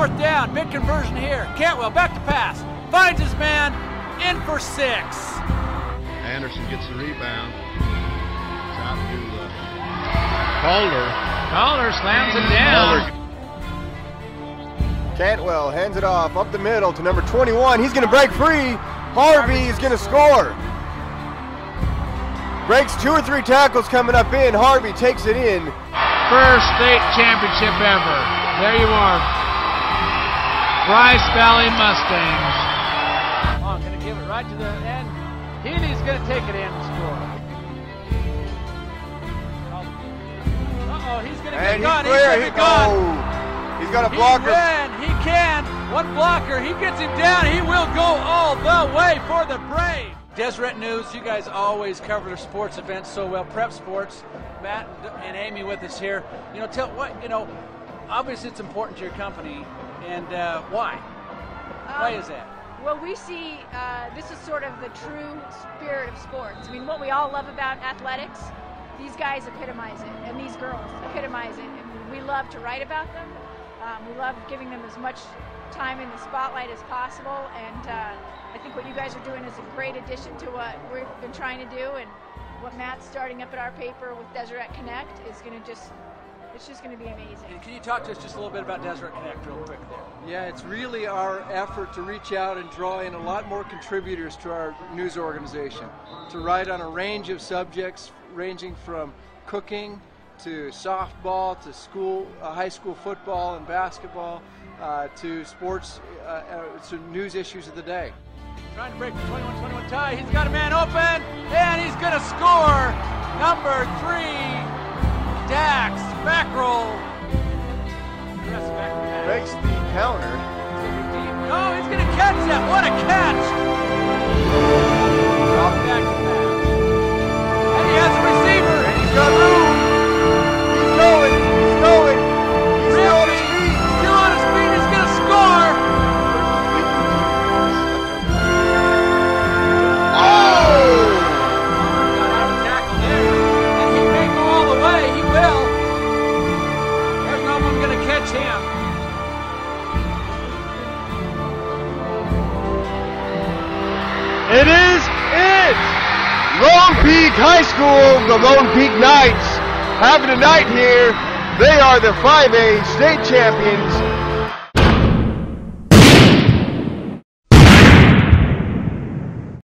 fourth down. Big conversion here. Cantwell back to pass. Finds his man. In for six. Anderson gets the rebound. It's out to uh, Calder. Calder slams it down. Calder Cantwell hands it off up the middle to number 21. He's going to break free. Harvey is going to score. Breaks two or three tackles coming up in. Harvey takes it in. First state championship ever. There you are. Bryce Valley Mustangs. Oh, going to give it right to the end. Healy's going to take it in and score. Uh-oh, he's going to get And gone. he's He's going to He, get gone. oh, he's got a He blocker. He can. One blocker. He gets him down. He will go all the way for the Brave. Deseret News, you guys always cover their sports events so well. Prep Sports, Matt and Amy with us here. You know, tell what you know. Obviously, it's important to your company, and uh, why? Why Um, is that? Well, we see uh, this is sort of the true spirit of sports. I mean, what we all love about athletics, these guys epitomize it, and these girls epitomize it. And we love to write about them. Um, we love giving them as much time in the spotlight as possible. And uh, I think what you guys are doing is a great addition to what we've been trying to do. And what Matt's starting up at our paper with Deseret Connect is going to just, it's just going to be amazing. And can you talk to us just a little bit about Deseret Connect, real quick there? Yeah, it's really our effort to reach out and draw in a lot more contributors to our news organization, to write on a range of subjects ranging from cooking to softball to school, uh, high school football and basketball, uh, to sports, uh, uh, to news issues of the day. Trying to break the 21-21 tie. He's got a man open, and he's going to score. Number three, Dax back roll. Back. Breaks the counter. Oh, he's going to catch that. What a catch! It is it! Lone Peak High School, the Lone Peak Knights, having a night here. They are the 5A state champions